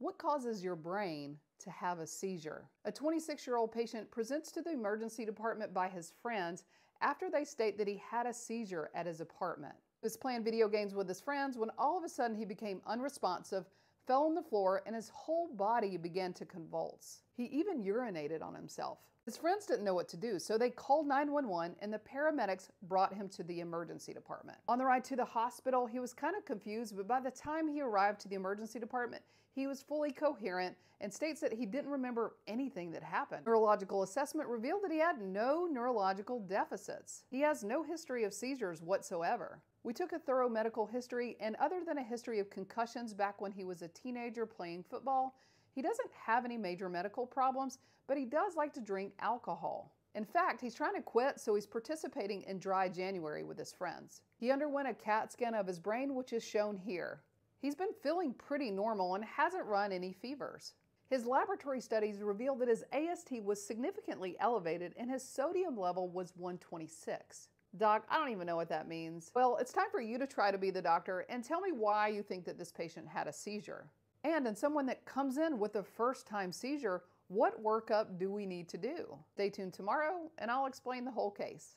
What causes your brain to have a seizure? A 26 year old patient presents to the emergency department by his friends after they state that he had a seizure at his apartment. He was playing video games with his friends when all of a sudden he became unresponsive, fell on the floor, and his whole body began to convulse. He even urinated on himself. His friends didn't know what to do, so they called 911 and the paramedics brought him to the emergency department. On the ride to the hospital, he was kind of confused, but by the time he arrived to the emergency department, he was fully coherent and states that he didn't remember anything that happened. Neurological assessment revealed that he had no neurological deficits. He has no history of seizures whatsoever. We took a thorough medical history, and other than a history of concussions back when he was a teenager playing football, he doesn't have any major medical problems, but he does like to drink alcohol. In fact, he's trying to quit, so he's participating in dry January with his friends. He underwent a CAT scan of his brain, which is shown here. He's been feeling pretty normal and hasn't run any fevers. His laboratory studies revealed that his AST was significantly elevated and his sodium level was 126. Doc, I don't even know what that means. Well, it's time for you to try to be the doctor and tell me why you think that this patient had a seizure. And in someone that comes in with a first time seizure, what workup do we need to do? Stay tuned tomorrow and I'll explain the whole case.